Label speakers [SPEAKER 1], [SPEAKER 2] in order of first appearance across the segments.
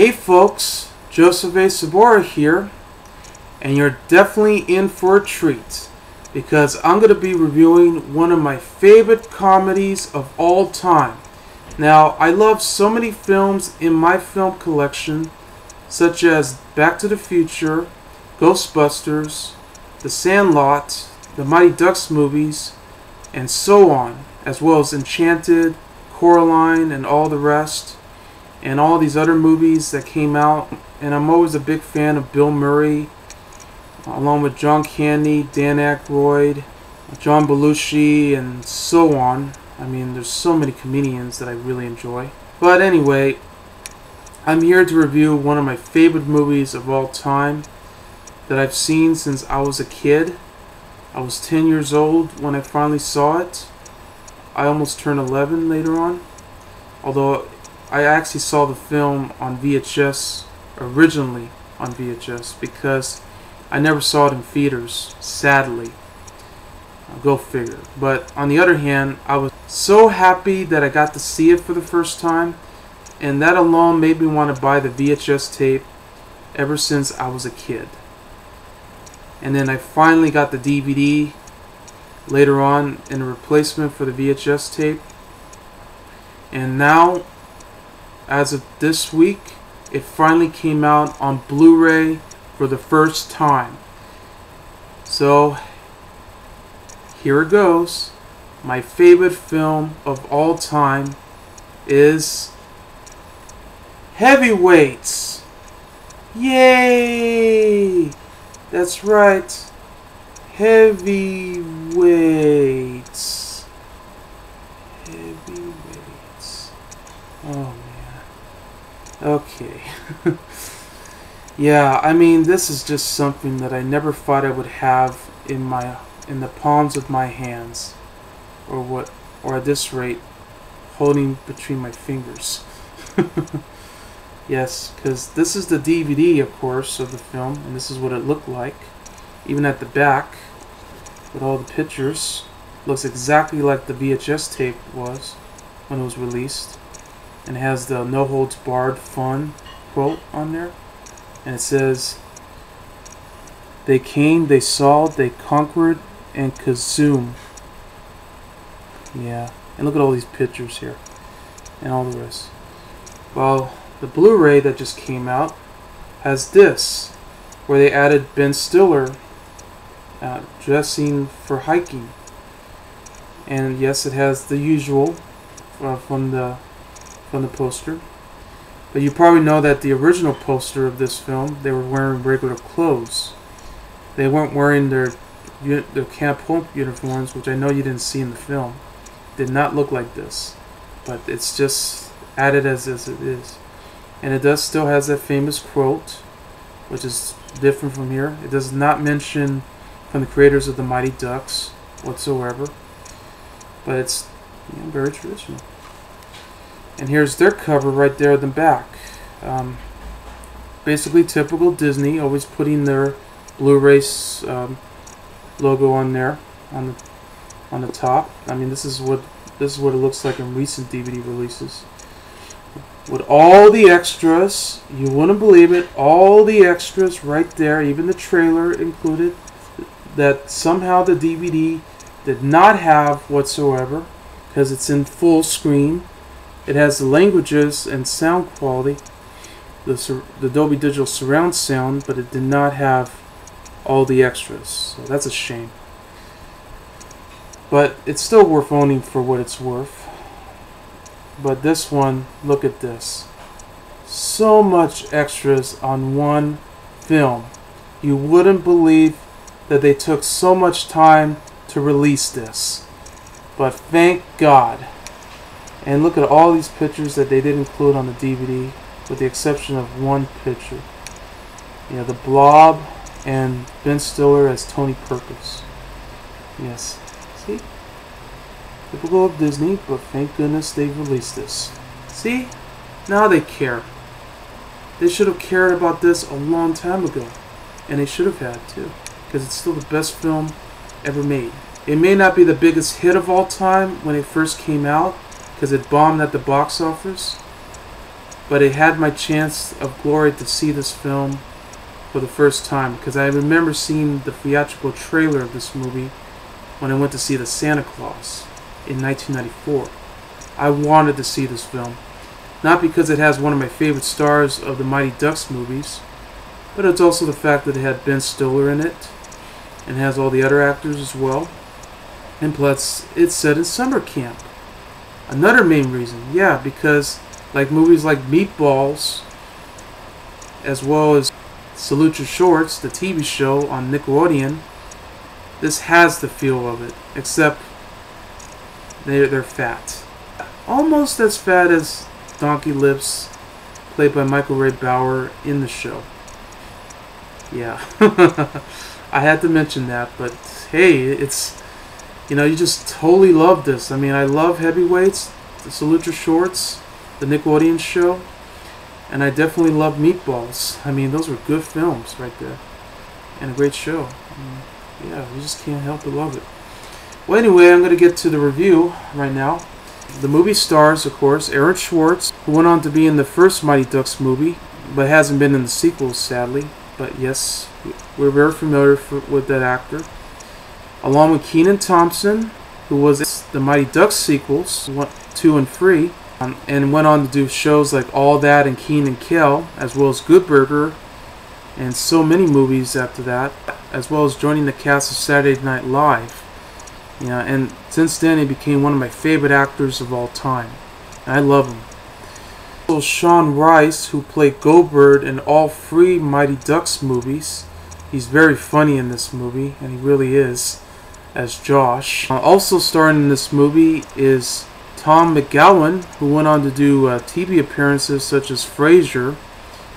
[SPEAKER 1] Hey folks, Joseph A. Sobora here, and you're definitely in for a treat because I'm going to be reviewing one of my favorite comedies of all time. Now, I love so many films in my film collection, such as Back to the Future, Ghostbusters, The Sandlot, the Mighty Ducks movies, and so on, as well as Enchanted, Coraline, and all the rest, and all these other movies that came out. And I'm always a big fan of Bill Murray, along with John Candy, Dan Aykroyd, John Belushi, and so on. I mean, there's so many comedians that I really enjoy. But anyway, I'm here to review one of my favorite movies of all time that I've seen since I was a kid. I was 10 years old when I finally saw it. I almost turned 11 later on. Although I actually saw the film on VHS originally on VHS because I never saw it in theaters, sadly. Uh, go figure. But on the other hand, I was so happy that I got to see it for the first time, and that alone made me want to buy the VHS tape ever since I was a kid. And then I finally got the DVD later on in a replacement for the VHS tape. And now, as of this week, it finally came out on Blu-ray for the first time. So, here it goes. My favorite film of all time is Heavyweights. Yay! That's right. Heavyweights. Heavyweights. Oh man. Okay. yeah, I mean this is just something that I never thought I would have in my in the palms of my hands. Or what or at this rate holding between my fingers. yes, because this is the DVD, of course, of the film, and this is what it looked like. Even at the back, with all the pictures, looks exactly like the VHS tape was when it was released. And has the no holds barred fun quote on there. And it says, They came, they saw, they conquered, and consumed. Yeah, and look at all these pictures here, and all the rest. Well, the Blu-ray that just came out has this, where they added Ben Stiller uh, dressing for hiking. And yes, it has the usual uh, from the from the poster. But you probably know that the original poster of this film, they were wearing regular clothes. They weren't wearing their their Camp Hope uniforms, which I know you didn't see in the film. Did not look like this, but it's just added as as it is. And it does still has that famous quote, which is different from here. It does not mention from the creators of the Mighty Ducks whatsoever. But it's you know, very traditional. And here's their cover right there at the back. Um, basically typical Disney, always putting their Blu-ray um, logo on there on the on the top. I mean, this is what this is what it looks like in recent DVD releases. With all the extras, you wouldn't believe it, all the extras right there, even the trailer included that somehow the DVD did not have whatsoever because it's in full screen. It has the languages and sound quality, the, the Dolby Digital surround sound, but it did not have all the extras. So that's a shame. But it's still worth owning for what it's worth. But this one, look at this. So much extras on one film. You wouldn't believe that they took so much time to release this. But thank God. And look at all these pictures that they did include on the DVD, with the exception of one picture. You know, the Blob and Ben Stiller as Tony Perkis. Yes. See? Typical of Disney, but thank goodness they've released this. See? Now they care. They should have cared about this a long time ago. And they should have had, too because it's still the best film ever made. It may not be the biggest hit of all time when it first came out, because it bombed at the box office. but it had my chance of glory to see this film for the first time because I remember seeing the theatrical trailer of this movie when I went to see The Santa Claus in 1994. I wanted to see this film, not because it has one of my favorite stars of the Mighty Ducks movies, but it's also the fact that it had Ben Stiller in it and has all the other actors as well. And plus, it's set in summer camp. Another main reason, yeah, because like movies like Meatballs, as well as Salute Your Shorts, the TV show on Nickelodeon, this has the feel of it, except they're, they're fat. Almost as fat as Donkey Lips, played by Michael Ray Bower in the show. Yeah, I had to mention that, but hey, it's, you know, you just totally love this. I mean, I love heavyweights, the Salute Your Shorts, the Nickelodeon show, and I definitely love Meatballs. I mean, those were good films right there, and a great show. I mean, yeah, you just can't help but love it. Well, anyway, I'm going to get to the review right now. The movie stars, of course, Aaron Schwartz, who went on to be in the first Mighty Ducks movie, but hasn't been in the sequels, sadly. But yes, we're very familiar for, with that actor. Along with Kenan Thompson, who was the Mighty Ducks sequels, one, two and three, um, and went on to do shows like All That and Kenan and Kel, as well as Good Burger, and so many movies after that, as well as joining the cast of Saturday Night Live. Yeah, and since then he became one of my favorite actors of all time. I love him. Also, Shaun Weiss, who played Goldberg in all three Mighty Ducks movies. He's very funny in this movie, and he really is, as Josh. Uh, also starring in this movie is Tom McGowan, who went on to do uh, TV appearances such as Frasier,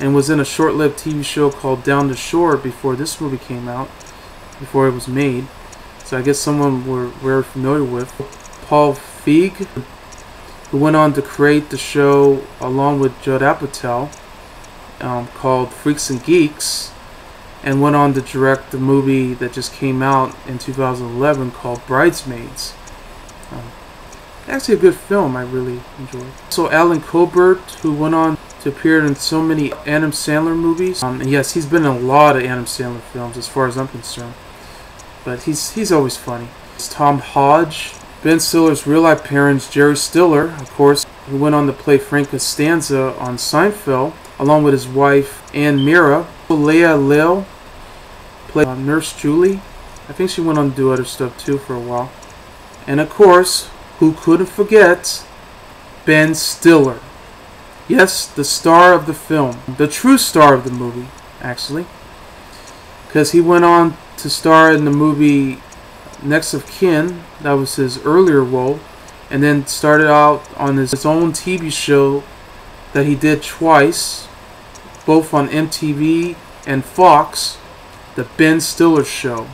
[SPEAKER 1] and was in a short-lived TV show called Down the Shore before this movie came out, before it was made. So I guess someone we're very familiar with. Paul Feig, who went on to create the show along with Judd Apatow, um, called Freaks and Geeks, and went on to direct the movie that just came out in 2011 called Bridesmaids. Um, actually a good film I really enjoyed. So Allen Covert, who went on to appear in so many Adam Sandler movies. Um, and yes, he's been in a lot of Adam Sandler films as far as I'm concerned. But he's he's always funny. It's Tom Hodge, Ben Stiller's real life parents, Jerry Stiller, of course, who went on to play Frank Costanza on Seinfeld, along with his wife Anne Meara. Leah Lail played uh, Nurse Julie. I think she went on to do other stuff too for a while. And of course, who couldn't forget Ben Stiller. Yes, the star of the film. The true star of the movie, actually. Because he went on to star in the movie Next of Kin. That was his earlier role. And then started out on his own TV show that he did twice. Both on MTV and Fox. The Ben Stiller Show.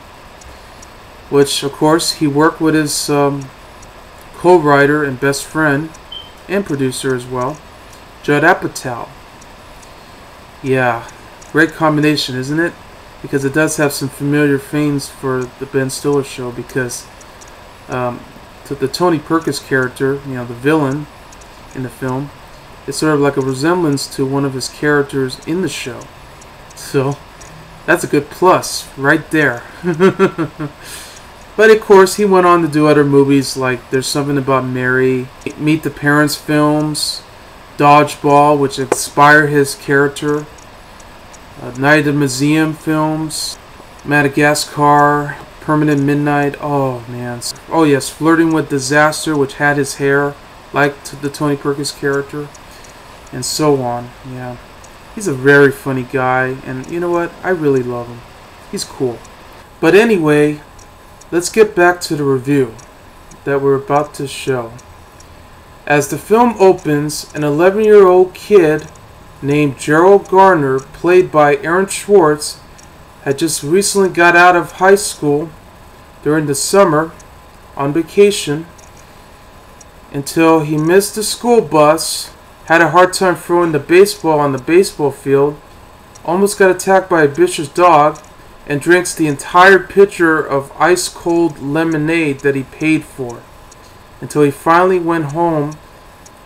[SPEAKER 1] Which, of course, he worked with his um, co-writer and best friend and producer as well, Judd Apatow. Yeah, great combination, isn't it? Because it does have some familiar themes for the Ben Stiller show because um, to the Tony Perkis character, you know, the villain in the film, it's sort of like a resemblance to one of his characters in the show. So, that's a good plus right there. But of course, he went on to do other movies like There's Something About Mary, Meet the Parents films, Dodgeball, which inspired his character, uh, Night at the Museum films, Madagascar, Permanent Midnight. Oh man. Oh yes, Flirting with Disaster, which had his hair like the Tony Perkis character, and so on. Yeah. He's a very funny guy, and you know what? I really love him. He's cool. But anyway, Let's get back to the review that we're about to show. As the film opens, an 11 year old kid named Gerald Garner, played by Aaron Schwartz, had just recently got out of high school during the summer on vacation until he missed the school bus, had a hard time throwing the baseball on the baseball field, almost got attacked by a vicious dog, and drinks the entire pitcher of ice cold lemonade that he paid for until he finally went home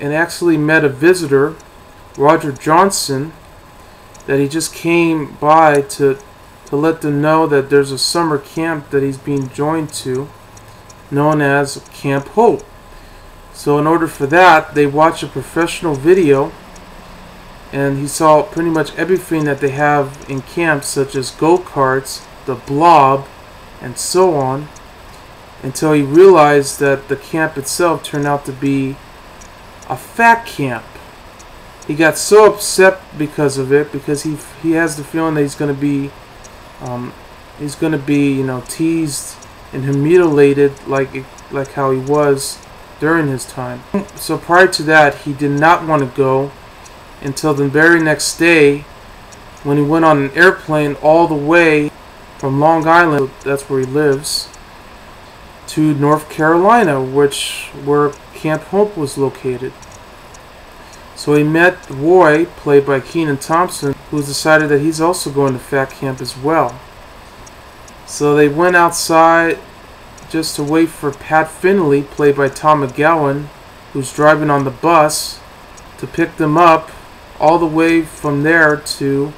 [SPEAKER 1] and actually met a visitor Roger Johnson that he just came by to to let them know that there's a summer camp that he's being joined to known as Camp Hope. So in order for that, they watch a professional video and he saw pretty much everything that they have in camps such as go-karts, the blob, and so on until he realized that the camp itself turned out to be a fat camp. He got so upset because of it because he he has the feeling that he's going to be um, he's going to be you know teased and humiliated like like how he was during his time. So prior to that, he did not want to go until the very next day when he went on an airplane all the way from Long Island, that's where he lives, to North Carolina, which where Camp Hope was located. So he met Roy, played by Kenan Thompson, who's decided that he's also going to Fat Camp as well. So they went outside just to wait for Pat Finley, played by Tom McGowan, who's driving on the bus, to pick them up all the way from there to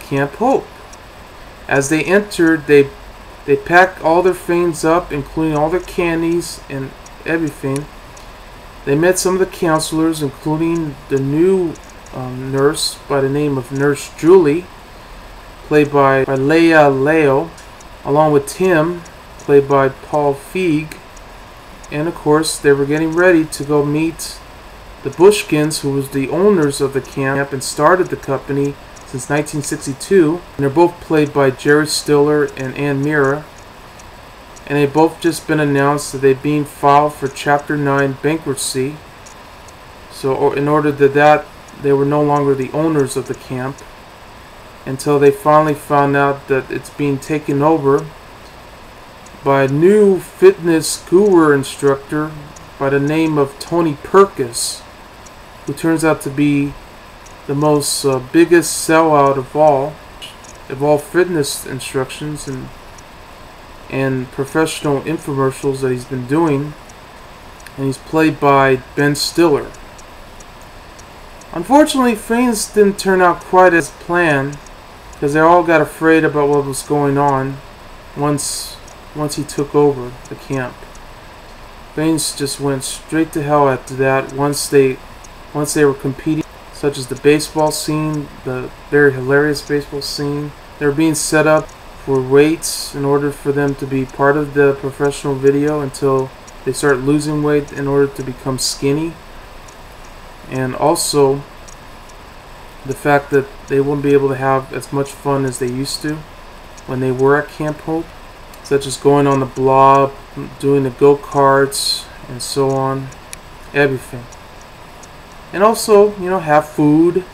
[SPEAKER 1] Camp Hope. As they entered, they they packed all their things up, including all their candies and everything. They met some of the counselors, including the new um, nurse by the name of Nurse Julie, played by, by Leah Lail, along with Tim, played by Paul Feig. And of course, they were getting ready to go meet the Bushkins, who was the owners of the camp and started the company since 1962. And they're both played by Jerry Stiller and Anne Meara. And they've both just been announced that they're being filed for Chapter 9 bankruptcy. So in order to that, they were no longer the owners of the camp until they finally found out that it's being taken over by a new fitness guru instructor by the name of Tony Perkis, who turns out to be the most uh, biggest sellout of all, of all fitness instructions and and professional infomercials that he's been doing, and he's played by Ben Stiller. Unfortunately, things didn't turn out quite as planned because they all got afraid about what was going on once once he took over the camp. Things just went straight to hell after that once they once they were competing such as the baseball scene, the very hilarious baseball scene. They were being set up for weights in order for them to be part of the professional video until they start losing weight in order to become skinny and also the fact that they won't be able to have as much fun as they used to when they were at Camp Hope, such as going on the blob, doing the go-karts, and so on, everything. And also, you know, have food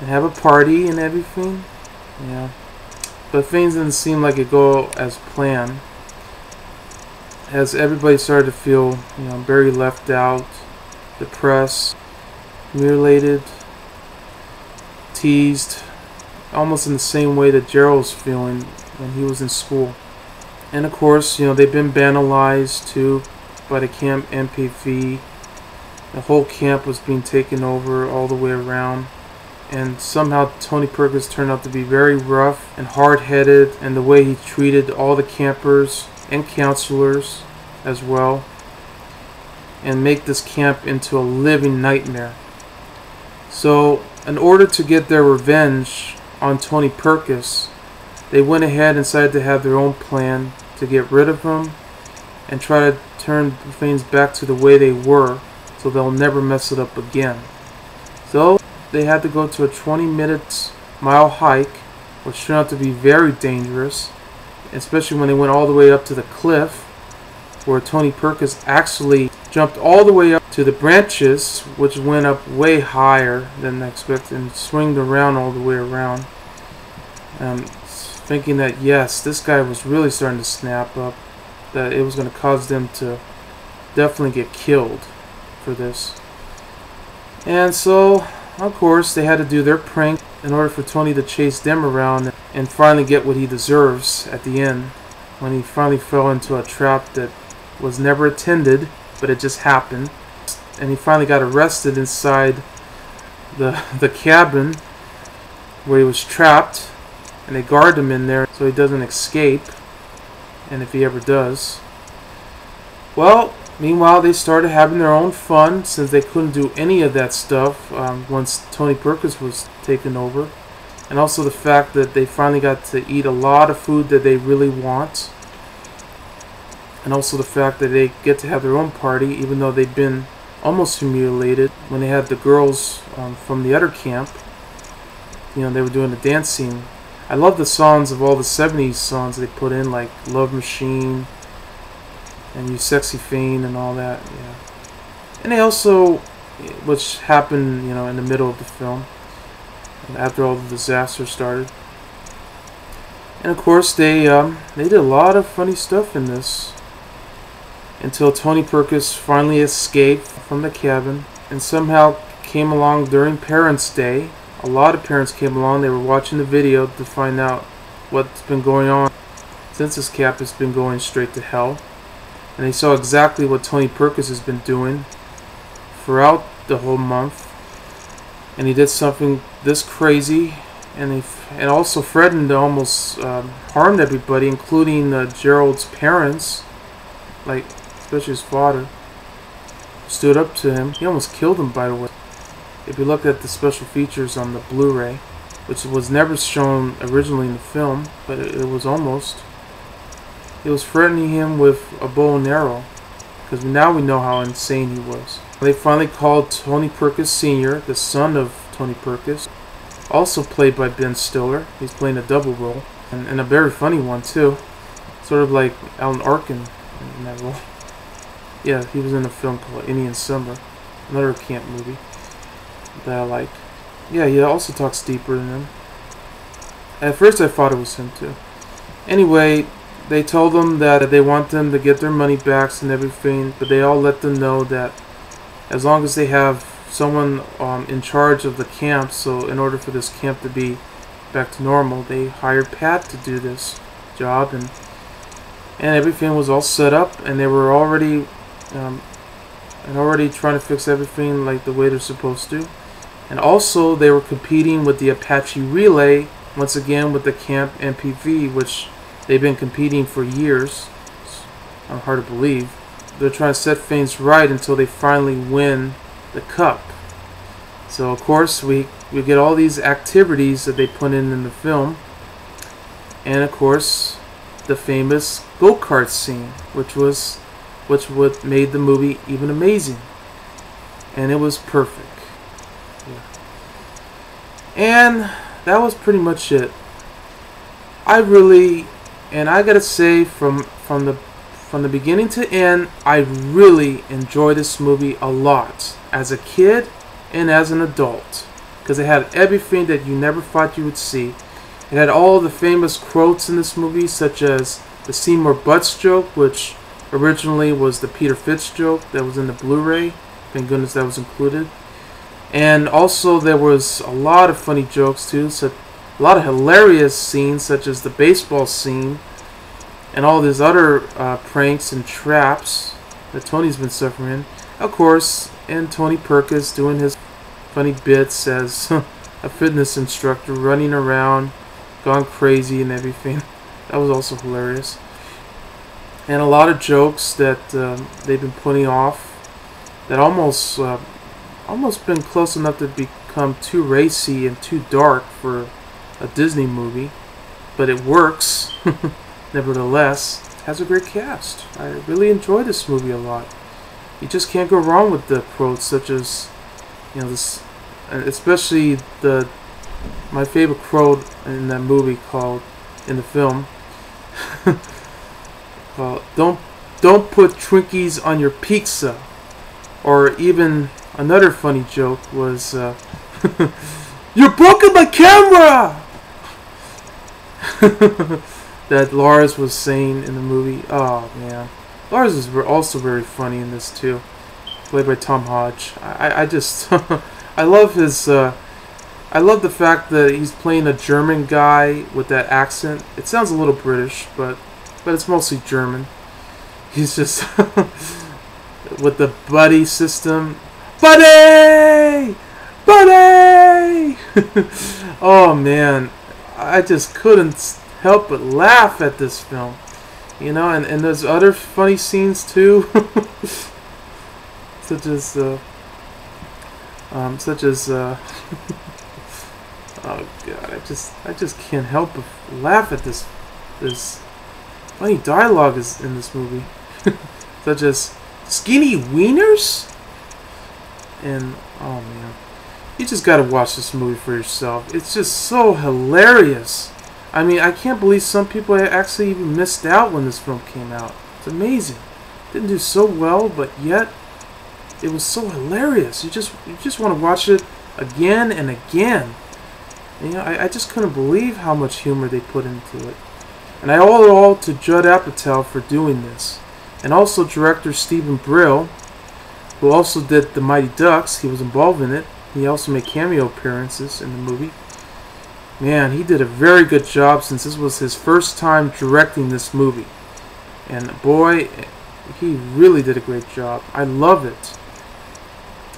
[SPEAKER 1] and have a party and everything. Yeah. But things didn't seem like it go as planned. As everybody started to feel, you know, very left out, depressed, mutilated, teased, almost in the same way that Gerald's feeling when he was in school. And of course, you know, they've been vandalized too by the camp MVP. The whole camp was being taken over all the way around. And somehow Tony Perkis turned out to be very rough and hard-headed and the way he treated all the campers and counselors as well and make this camp into a living nightmare. So, in order to get their revenge on Tony Perkis, they went ahead and decided to have their own plan to get rid of them and try to turn things back to the way they were so they'll never mess it up again. So, they had to go to a 20 minute mile hike, which turned out to be very dangerous, especially when they went all the way up to the cliff where Tony Perkis actually jumped all the way up to the branches, which went up way higher than expected, and swinged around all the way around. Um, thinking that yes, this guy was really starting to snap up, that it was going to cause them to definitely get killed for this. And so, of course, they had to do their prank in order for Tony to chase them around and finally get what he deserves at the end when he finally fell into a trap that was never attended, but it just happened. And he finally got arrested inside the the cabin where he was trapped, and they guard him in there so he doesn't escape. And if he ever does, well, meanwhile they started having their own fun since they couldn't do any of that stuff um, once Tony Perkis was taken over, and also the fact that they finally got to eat a lot of food that they really want. And also the fact that they get to have their own party, even though they've been almost humiliated when they had the girls um, from the other camp. You know, they were doing the dance scene. I love the songs of all the 70s songs they put in, like Love Machine and You Sexy Fiend and all that. Yeah. And they also, which happened, you know, in the middle of the film, after all the disaster started. And of course, they um, they did a lot of funny stuff in this until Tony Perkis finally escaped from the cabin and somehow came along during Parents' Day. A lot of parents came along. They were watching the video to find out what's been going on since this cap has been going straight to hell. And they saw exactly what Tony Perkis has been doing throughout the whole month. And he did something this crazy and he and also threatened to almost um, harmed everybody, including uh, Gerald's parents. Like especially his father, stood up to him. He almost killed him, by the way. If you look at the special features on the Blu-ray, which was never shown originally in the film, but it, it was almost. He was threatening him with a bow and arrow, because now we know how insane he was. They finally called Tony Perkis Sr., the son of Tony Perkis, also played by Ben Stiller. He's playing a double role, and, and a very funny one too, sort of like Alan Arkin in that role. Yeah, he was in a film called Indian Summer, another camp movie that I liked. Yeah, he also talks deeper than him. At first I thought it was him too. Anyway, they told them that they want them to get their money back and everything, but they all let them know that as long as they have someone um, in charge of the camp, so in order for this camp to be back to normal, they hired Pat to do this job, and and everything was all set up, and they were already um, and already trying to fix everything like the way they're supposed to. And also, they were competing with the Apache Relay, once again with the Camp MVP, which they've been competing for years. It's hard to believe. They're trying to set things right until they finally win the cup. So, of course, we, we get all these activities that they put in in the film. And, of course, the famous go-kart scene, which was which what made the movie even amazing. And it was perfect. And that was pretty much it. I really and I gotta say from from the from the beginning to end, I really enjoyed this movie a lot as a kid and as an adult because it had everything that you never thought you would see. It had all the famous quotes in this movie, such as the Seymour Butts joke, which originally was the Peter Fitz joke that was in the Blu-ray. Thank goodness that was included. And also there was a lot of funny jokes too, so a lot of hilarious scenes such as the baseball scene and all these other uh, pranks and traps that Tony's been suffering. Of course, and Tony Perkis doing his funny bits as a fitness instructor running around, gone crazy and everything. That was also hilarious and a lot of jokes that um, they've been putting off that almost uh, almost been close enough to become too racy and too dark for a Disney movie, but it works. Nevertheless, has a great cast. I really enjoy this movie a lot. You just can't go wrong with the quotes such as, you know, this, especially the my favorite quote in that movie called in the film. Uh, don't don't put Twinkies on your pizza. Or even another funny joke was, uh, "You're broken my camera." that Lars was saying in the movie. Oh man, Lars is also very funny in this too, played by Tom Hodge. I I just I love his. Uh, I love the fact that he's playing a German guy with that accent. It sounds a little British, but but it's mostly German. He's just with the buddy system. Buddy! Buddy! oh man, I just couldn't help but laugh at this film. You know, and, and there's other funny scenes too. such as, uh, um, such as, uh, oh god, I just, I just can't help but laugh at this, this funny dialogue is in this movie. such as, skinny wieners? And, oh man. You just gotta watch this movie for yourself. It's just so hilarious. I mean, I can't believe some people actually even missed out when this film came out. It's amazing. Didn't do so well, but yet it was so hilarious. You just you just want to watch it again and again. You know, I, I just couldn't believe how much humor they put into it. And I owe it all to Judd Apatow for doing this. And also director Steven Brill, who also did The Mighty Ducks. He was involved in it. He also made cameo appearances in the movie. Man, he did a very good job since this was his first time directing this movie. And boy, he really did a great job. I love it.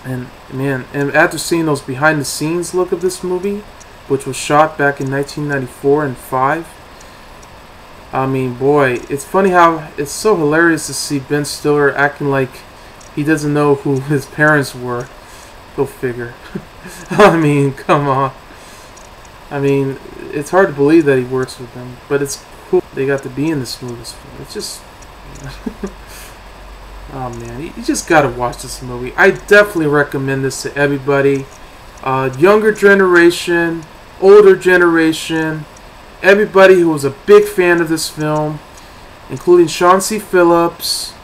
[SPEAKER 1] And man, and after seeing those behind the scenes look of this movie, which was shot back in 1994 and 5, I mean, boy, it's funny how it's so hilarious to see Ben Stiller acting like he doesn't know who his parents were. Go figure. I mean, come on. I mean, it's hard to believe that he works with them, but it's cool they got to be in this movie. It's just, oh man, you just gotta watch this movie. I definitely recommend this to everybody, uh, younger generation, older generation, everybody who was a big fan of this film, including Sean C. Phillips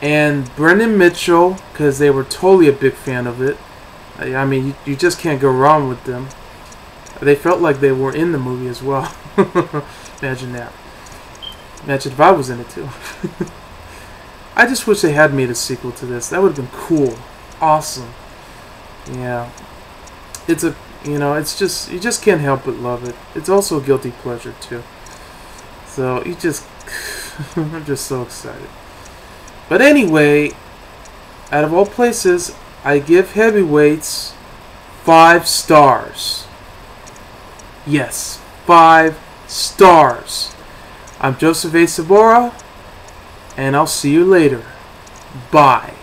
[SPEAKER 1] and Brendan Mitchell, because they were totally a big fan of it. I mean, you, you just can't go wrong with them. They felt like they were in the movie as well. Imagine that. Imagine if I was in it too. I just wish they had made a sequel to this. That would have been cool. Awesome. Yeah. It's a, you know, it's just, you just can't help but love it. It's also a guilty pleasure too. So, you just, I'm just so excited. But anyway, out of all places, I give heavyweights five stars. Yes, five stars. I'm Joseph A. Sobora, and I'll see you later. Bye.